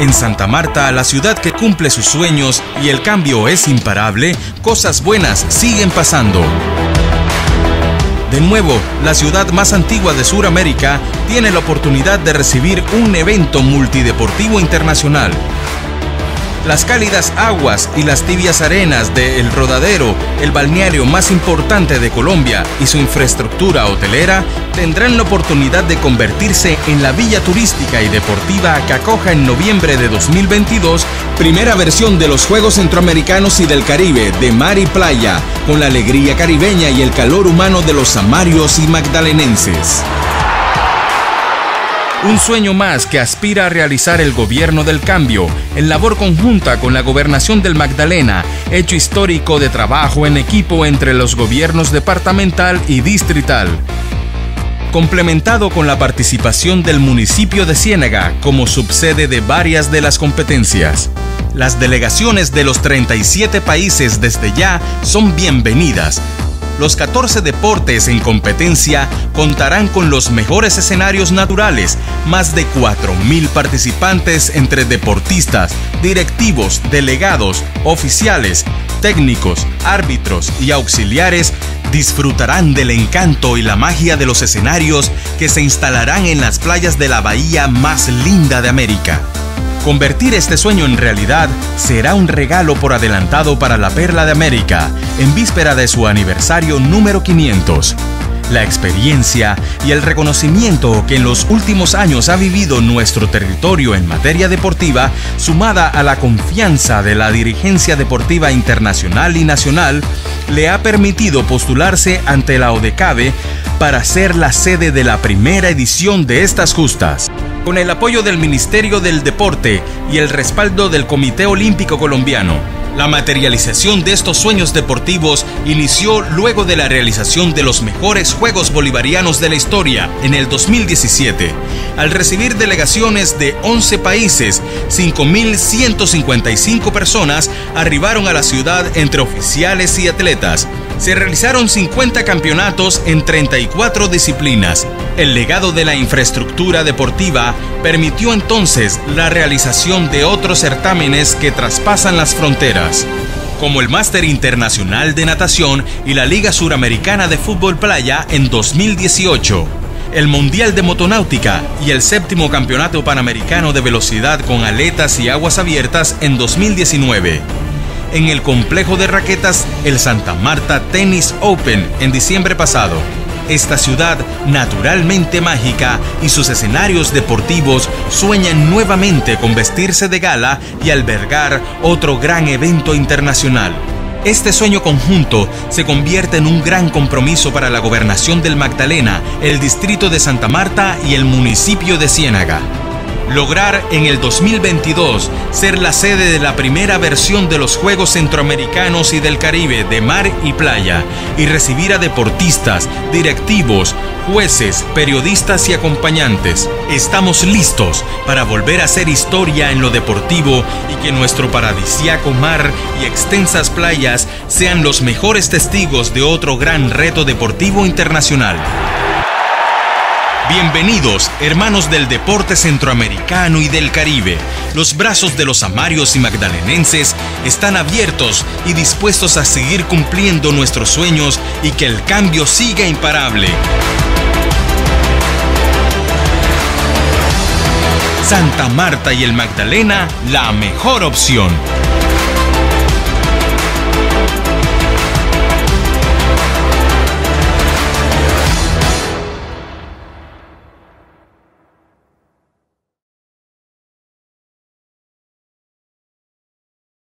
En Santa Marta, la ciudad que cumple sus sueños y el cambio es imparable, cosas buenas siguen pasando. De nuevo, la ciudad más antigua de Sudamérica tiene la oportunidad de recibir un evento multideportivo internacional las cálidas aguas y las tibias arenas de El Rodadero, el balneario más importante de Colombia y su infraestructura hotelera, tendrán la oportunidad de convertirse en la villa turística y deportiva que acoja en noviembre de 2022 primera versión de los Juegos Centroamericanos y del Caribe de mar y playa, con la alegría caribeña y el calor humano de los samarios y magdalenenses. Un sueño más que aspira a realizar el gobierno del cambio, en labor conjunta con la gobernación del Magdalena, hecho histórico de trabajo en equipo entre los gobiernos departamental y distrital. Complementado con la participación del municipio de Ciénaga como subsede de varias de las competencias. Las delegaciones de los 37 países desde ya son bienvenidas, los 14 deportes en competencia contarán con los mejores escenarios naturales, más de 4.000 participantes entre deportistas, directivos, delegados, oficiales, técnicos, árbitros y auxiliares disfrutarán del encanto y la magia de los escenarios que se instalarán en las playas de la bahía más linda de América. Convertir este sueño en realidad será un regalo por adelantado para la Perla de América en víspera de su aniversario número 500. La experiencia y el reconocimiento que en los últimos años ha vivido nuestro territorio en materia deportiva, sumada a la confianza de la dirigencia deportiva internacional y nacional, le ha permitido postularse ante la ODECABE para ser la sede de la primera edición de estas justas con el apoyo del Ministerio del Deporte y el respaldo del Comité Olímpico Colombiano. La materialización de estos sueños deportivos inició luego de la realización de los mejores Juegos Bolivarianos de la historia en el 2017. Al recibir delegaciones de 11 países, 5.155 personas arribaron a la ciudad entre oficiales y atletas se realizaron 50 campeonatos en 34 disciplinas. El legado de la infraestructura deportiva permitió entonces la realización de otros certámenes que traspasan las fronteras, como el Máster Internacional de Natación y la Liga Suramericana de Fútbol Playa en 2018 el Mundial de Motonáutica y el séptimo Campeonato Panamericano de Velocidad con Aletas y Aguas Abiertas en 2019 en el complejo de raquetas el Santa Marta Tennis Open en diciembre pasado. Esta ciudad naturalmente mágica y sus escenarios deportivos sueñan nuevamente con vestirse de gala y albergar otro gran evento internacional. Este sueño conjunto se convierte en un gran compromiso para la gobernación del Magdalena, el distrito de Santa Marta y el municipio de Ciénaga lograr en el 2022 ser la sede de la primera versión de los Juegos Centroamericanos y del Caribe de mar y playa y recibir a deportistas, directivos, jueces, periodistas y acompañantes. Estamos listos para volver a hacer historia en lo deportivo y que nuestro paradisiaco mar y extensas playas sean los mejores testigos de otro gran reto deportivo internacional. Bienvenidos, hermanos del deporte centroamericano y del Caribe. Los brazos de los amarios y magdalenenses están abiertos y dispuestos a seguir cumpliendo nuestros sueños y que el cambio siga imparable. Santa Marta y el Magdalena, la mejor opción.